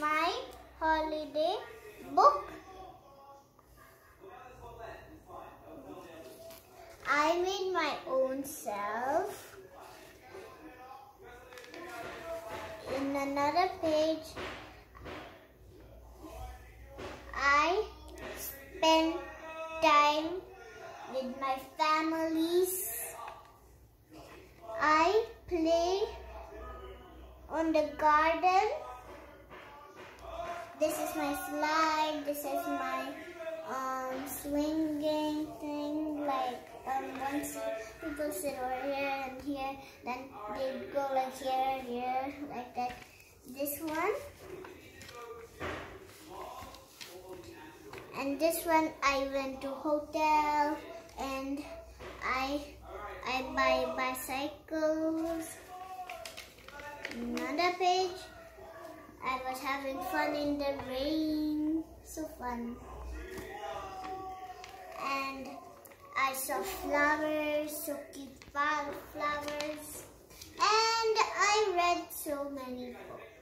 my holiday book. I made my own self. In another page, I spend time with my families. I play on the garden. This is my slide. This is my um, swinging thing. Like um, once people sit over here and here, then they go like here, here, like that. This one. And this one I went to hotel and I I buy bicycles. Another page. Having fun in the rain. So fun. And I saw flowers, so cute flowers. And I read so many books.